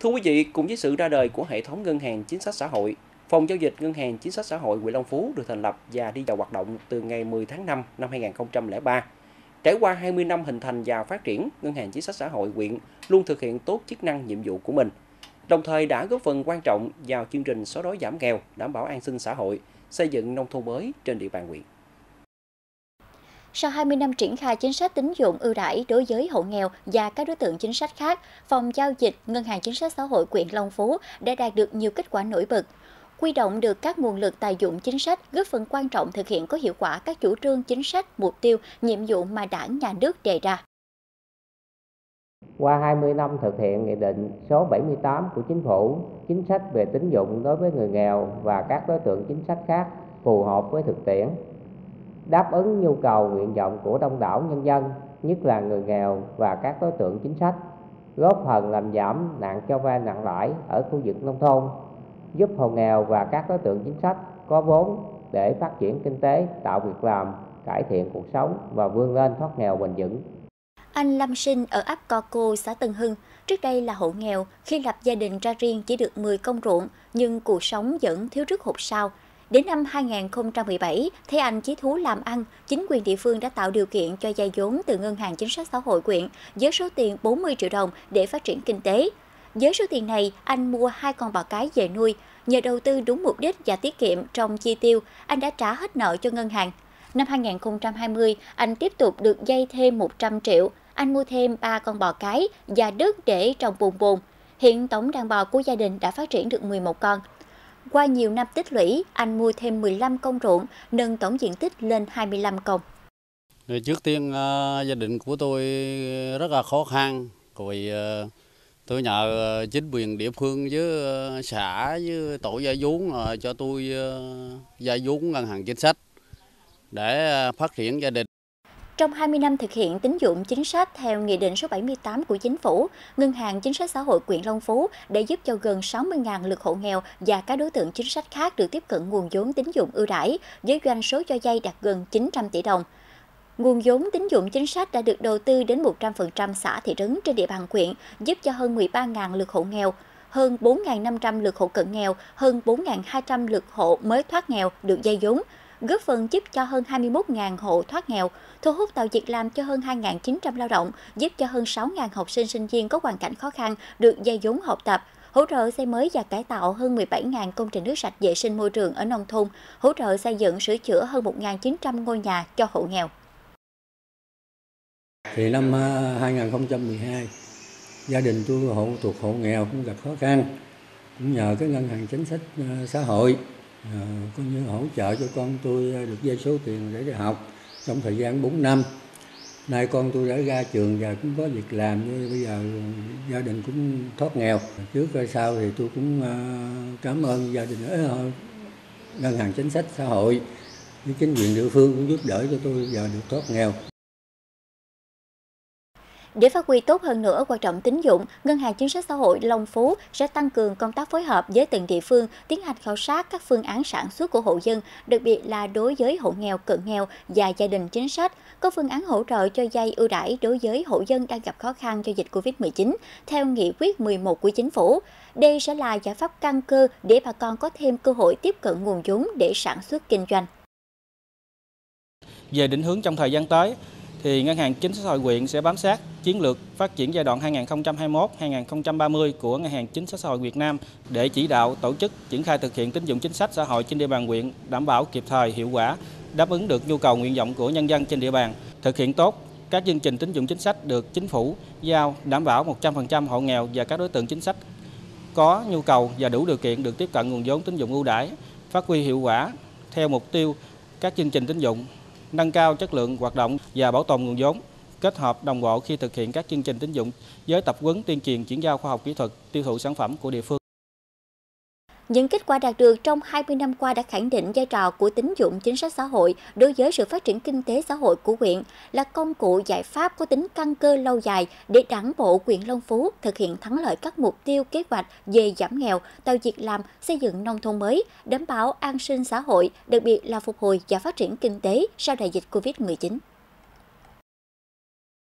Thưa quý vị, cùng với sự ra đời của hệ thống ngân hàng chính sách xã hội, Phòng giao dịch Ngân hàng Chính sách Xã hội huyện Long Phú được thành lập và đi vào hoạt động từ ngày 10 tháng 5 năm 2003. Trải qua 20 năm hình thành và phát triển, Ngân hàng Chính sách Xã hội huyện luôn thực hiện tốt chức năng nhiệm vụ của mình, đồng thời đã góp phần quan trọng vào chương trình xóa đói giảm nghèo, đảm bảo an sinh xã hội, xây dựng nông thôn mới trên địa bàn huyện. Sau 20 năm triển khai chính sách tín dụng ưu đãi đối với hộ nghèo và các đối tượng chính sách khác, Phòng giao dịch Ngân hàng Chính sách Xã hội huyện Long Phú đã đạt được nhiều kết quả nổi bật quy động được các nguồn lực tài dụng chính sách góp phần quan trọng thực hiện có hiệu quả các chủ trương chính sách, mục tiêu, nhiệm vụ mà đảng, nhà nước đề ra. Qua 20 năm thực hiện Nghị định số 78 của Chính phủ, chính sách về tín dụng đối với người nghèo và các đối tượng chính sách khác phù hợp với thực tiễn, đáp ứng nhu cầu nguyện vọng của đông đảo nhân dân, nhất là người nghèo và các đối tượng chính sách, góp phần làm giảm nạn cho vay nặng lãi ở khu vực nông thôn, giúp hộ nghèo và các đối tượng chính sách có vốn để phát triển kinh tế, tạo việc làm, cải thiện cuộc sống và vươn lên thoát nghèo bền vững. Anh Lâm Sinh ở ấp Co Cô, xã Tân Hưng, trước đây là hộ nghèo, khi lập gia đình ra riêng chỉ được 10 công ruộng, nhưng cuộc sống vẫn thiếu rất hụt sao. Đến năm 2017, thấy anh chí thú làm ăn, chính quyền địa phương đã tạo điều kiện cho vay vốn từ Ngân hàng Chính sách Xã hội quyện với số tiền 40 triệu đồng để phát triển kinh tế. Với số tiền này, anh mua hai con bò cái về nuôi. Nhờ đầu tư đúng mục đích và tiết kiệm trong chi tiêu, anh đã trả hết nợ cho ngân hàng. Năm 2020, anh tiếp tục được dây thêm 100 triệu. Anh mua thêm 3 con bò cái và đất để trồng bùn bùn. Hiện tổng đàn bò của gia đình đã phát triển được 11 con. Qua nhiều năm tích lũy, anh mua thêm 15 công ruộng, nâng tổng diện tích lên 25 công. Trước tiên ờ, gia đình của tôi rất là khó khăn, rồi ờ, tôi nhờ ờ, chính quyền địa phương với xã với tổ gia vốn cho tôi gia vốn ngân hàng chính sách để phát triển gia đình. Trong 20 năm thực hiện tín dụng chính sách theo Nghị định số 78 của Chính phủ, Ngân hàng Chính sách Xã hội quyện Long Phú đã giúp cho gần 60.000 lượt hộ nghèo và các đối tượng chính sách khác được tiếp cận nguồn vốn tín dụng ưu đãi với doanh số cho vay đạt gần 900 tỷ đồng. Nguồn vốn tín dụng chính sách đã được đầu tư đến 100% xã thị trấn trên địa bàn huyện, giúp cho hơn 13.000 lượt hộ nghèo, hơn 4.500 lượt hộ cận nghèo, hơn 4.200 lượt hộ mới thoát nghèo được dây vốn, góp phần giúp cho hơn 21.000 hộ thoát nghèo, thu hút tạo việc làm cho hơn 2.900 lao động, giúp cho hơn 6.000 học sinh sinh viên có hoàn cảnh khó khăn được dây vốn học tập, hỗ trợ xây mới và cải tạo hơn 17.000 công trình nước sạch vệ sinh môi trường ở nông thôn, hỗ trợ xây dựng sửa chữa hơn 1.900 ngôi nhà cho hộ nghèo. Thì năm à, 2012 gia đình tôi hộ thuộc hộ nghèo cũng gặp khó khăn cũng nhờ cái ngân hàng chính sách à, xã hội Ờ, à, coi như hỗ trợ cho con tôi ờ, được dây số tiền để đi học trong thời gian 4 năm. Nay con tôi đã ra trường và cũng có việc làm như bây giờ ờ, gia đình cũng thoát nghèo. Trước rồi sau thì tôi cũng cảm ơn gia đình ở ngân hàng chính sách xã hội với chính quyền địa phương cũng giúp đỡ cho tôi giờ được thoát nghèo để phát huy tốt hơn nữa quan trọng tín dụng, Ngân hàng Chính sách Xã hội Long Phú sẽ tăng cường công tác phối hợp với từng địa phương, tiến hành khảo sát các phương án sản xuất của hộ dân, đặc biệt là đối với hộ nghèo, cận nghèo và gia đình chính sách, có phương án hỗ trợ cho dây ưu đãi đối với hộ dân đang gặp khó khăn do dịch Covid-19 theo nghị quyết 11 của Chính phủ. Đây sẽ là giải pháp căn cơ để bà con có thêm cơ hội tiếp cận nguồn vốn để sản xuất kinh doanh. Về định hướng trong thời gian tới, thì Ngân hàng Chính sách Xã hội huyện sẽ bám sát chiến lược phát triển giai đoạn 2021-2030 của Ngân hàng Chính sách Xã hội Việt Nam để chỉ đạo tổ chức triển khai thực hiện tín dụng chính sách xã hội trên địa bàn huyện đảm bảo kịp thời, hiệu quả, đáp ứng được nhu cầu nguyện vọng của nhân dân trên địa bàn, thực hiện tốt các chương trình tín dụng chính sách được chính phủ giao đảm bảo 100% hộ nghèo và các đối tượng chính sách có nhu cầu và đủ điều kiện được tiếp cận nguồn vốn tín dụng ưu đãi, phát huy hiệu quả theo mục tiêu các chương trình tín dụng nâng cao chất lượng hoạt động và bảo tồn nguồn vốn, kết hợp đồng bộ khi thực hiện các chương trình tín dụng với tập huấn tuyên truyền chuyển giao khoa học kỹ thuật, tiêu thụ sản phẩm của địa phương. Những kết quả đạt được trong 20 năm qua đã khẳng định vai trò của tín dụng chính sách xã hội đối với sự phát triển kinh tế xã hội của huyện là công cụ giải pháp có tính căn cơ lâu dài để đảng bộ huyện Long Phú thực hiện thắng lợi các mục tiêu kế hoạch về giảm nghèo, tạo việc làm, xây dựng nông thôn mới, đảm bảo an sinh xã hội, đặc biệt là phục hồi và phát triển kinh tế sau đại dịch Covid-19.